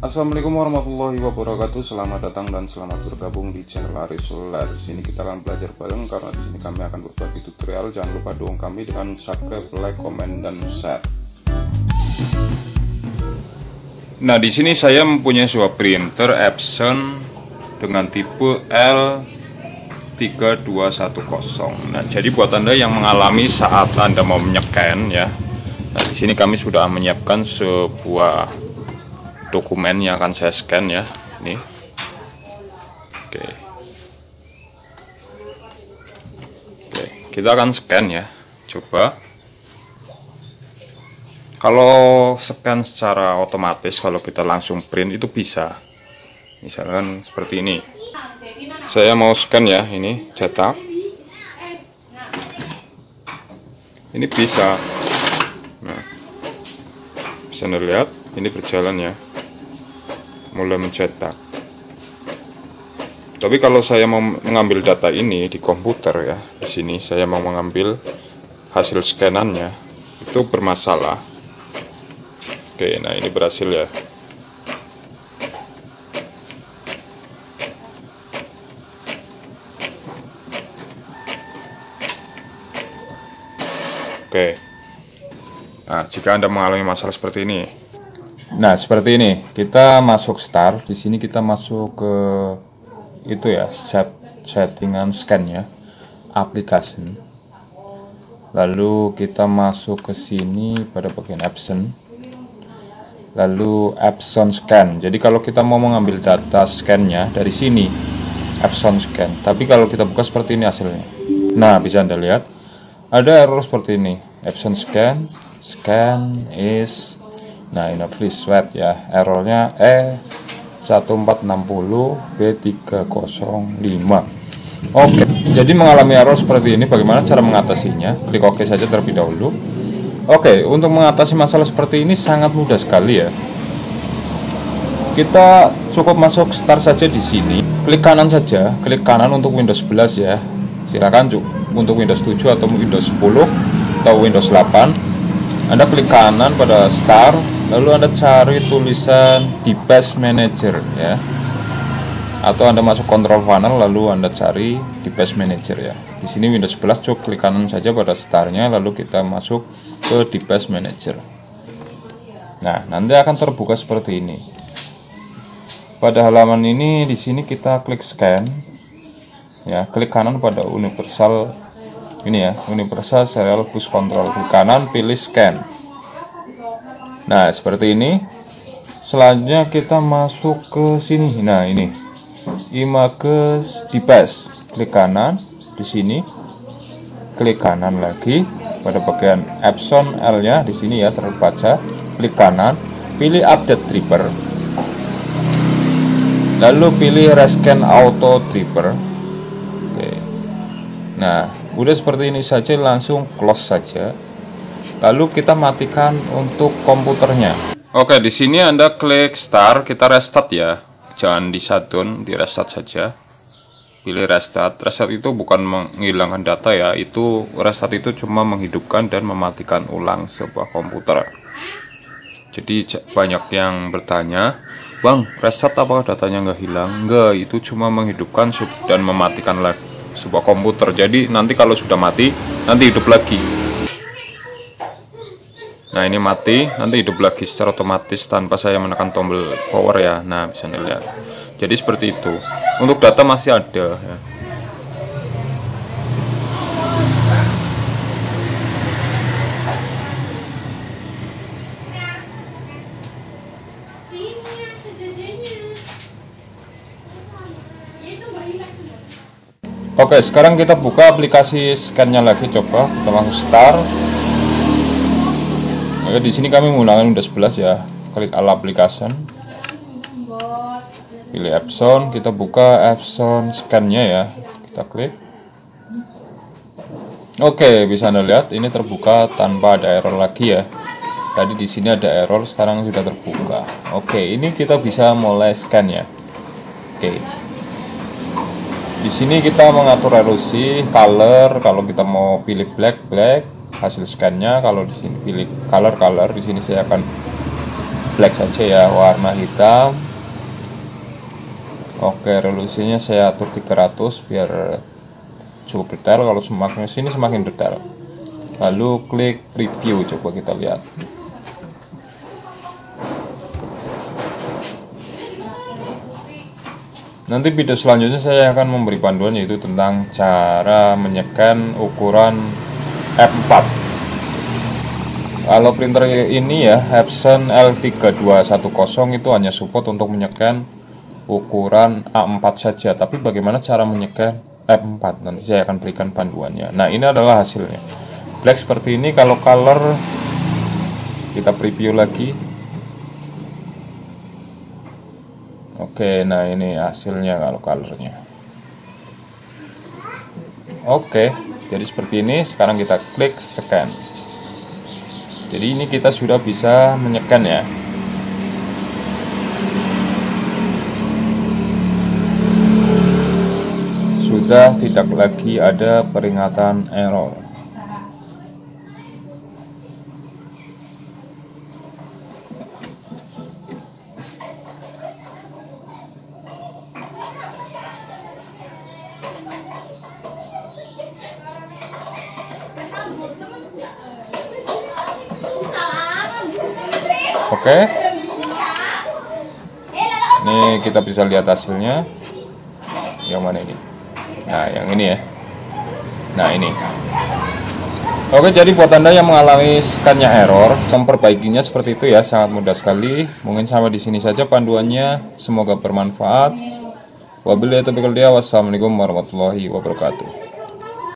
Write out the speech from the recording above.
Assalamualaikum warahmatullahi wabarakatuh. Selamat datang dan selamat bergabung di channel Aris Solar. Di sini kita akan belajar bareng karena di sini kami akan berbagi tutorial. Jangan lupa dukung kami dengan subscribe, like, komen, dan share. Nah, di sini saya mempunyai sebuah printer Epson dengan tipe L3210. Nah, jadi buat Anda yang mengalami saat Anda mau menyekan ya. Nah, di sini kami sudah menyiapkan sebuah dokumen yang akan saya scan ya. Ini. Oke. Oke kita akan scan ya. Coba. Kalau scan secara otomatis kalau kita langsung print itu bisa. Misalkan seperti ini. Saya mau scan ya ini cetak. Ini bisa. Nah bisa lihat ini berjalan ya mulai mencetak. Tapi kalau saya mau mengambil data ini di komputer ya di sini saya mau mengambil hasil scanannya itu bermasalah. Oke nah ini berhasil ya. Oke. Nah jika anda mengalami masalah seperti ini Nah, seperti ini. Kita masuk start. Di sini kita masuk ke itu ya, set settingan scan ya. Application. Lalu kita masuk ke sini pada bagian Epson. Lalu Epson scan. Jadi kalau kita mau mengambil data scan-nya dari sini Epson scan. Tapi kalau kita buka seperti ini hasilnya. Nah, bisa Anda lihat ada error seperti ini. Epson scan, scan is Nah ini free sweat ya. Errornya E 1460 B305 Oke jadi mengalami error seperti ini bagaimana cara mengatasinya? Klik OK saja terlebih dahulu. Oke untuk mengatasi masalah seperti ini sangat mudah sekali ya. Kita cukup masuk start saja di sini. Klik kanan saja klik kanan untuk Windows 11 ya. Silakan untuk Windows 7 atau Windows 10 atau Windows 8 Anda klik kanan pada start lalu anda cari tulisan device manager ya. Atau anda masuk control panel lalu anda cari device manager ya. Di sini Windows 11 cukup klik kanan saja pada startnya lalu kita masuk ke device manager. Nah nanti akan terbuka seperti ini. Pada halaman ini di sini kita klik scan ya. Klik kanan pada universal ini ya universal serial bus control. Klik kanan pilih scan Nah, seperti ini. Selanjutnya kita masuk ke sini. Nah, ini. Images device. Klik kanan di sini. Klik kanan lagi pada bagian Epson L-nya di sini ya terbaca. Klik kanan, pilih update tripper. Lalu pilih rescan auto tripper. Oke. Nah, udah seperti ini saja langsung close saja. Lalu kita matikan untuk komputernya. Oke, di sini Anda klik start, kita restart ya. Jangan di shutdown, di restart saja. Pilih restart. Restart itu bukan menghilangkan data ya, itu restart itu cuma menghidupkan dan mematikan ulang sebuah komputer. Jadi banyak yang bertanya, Bang, restart apakah datanya nggak hilang? Nggak, itu cuma menghidupkan dan mematikan lagi sebuah komputer. Jadi nanti kalau sudah mati, nanti hidup lagi. Nah ini mati, nanti hidup lagi secara otomatis tanpa saya menekan tombol power ya. Nah bisa dilihat. Jadi seperti itu. Untuk data masih ada ya. Oke, sekarang kita buka aplikasi scan-nya lagi coba. Kita masuk start Oke, di sini kami menggunakan Windows 11 ya. Klik all application. Pilih Epson, kita buka Epson scan-nya ya. Kita klik. Oke, bisa Anda lihat ini terbuka tanpa ada error lagi ya. Tadi di sini ada error, sekarang sudah terbuka. Oke, ini kita bisa mulai scan ya. Oke. Di sini kita mengatur resolusi, color, kalau kita mau pilih black, black, hasil scannya kalau di sini pilih color color di sini saya akan black saja ya warna hitam. Oke resolusinya saya atur 300 biar cukup detail. Kalau semakin sini semakin detail. Lalu klik preview coba kita lihat. Nanti video selanjutnya saya akan memberi panduan yaitu tentang cara menyekan ukuran F4 kalau printer ini ya Epson L3210 itu hanya support untuk menyekan ukuran A4 saja. Tapi bagaimana cara menyekan F4 nanti saya akan berikan panduannya. Nah ini adalah hasilnya. Black seperti ini kalau color kita preview lagi. Oke, nah ini hasilnya kalau colornya. Oke, jadi seperti ini. Sekarang kita klik scan. Jadi ini kita sudah bisa menyekan ya. Sudah tidak lagi ada peringatan error. Oke. Ini kita bisa lihat hasilnya. Yang mana ini? Nah, yang ini ya. Nah, ini. Oke, jadi buat Anda yang mengalami skannya error, memperbaikinya seperti itu ya, sangat mudah sekali. Mungkin sampai di sini saja panduannya. Semoga bermanfaat. Wabillahi taufiq Wassalamualaikum warahmatullahi wabarakatuh.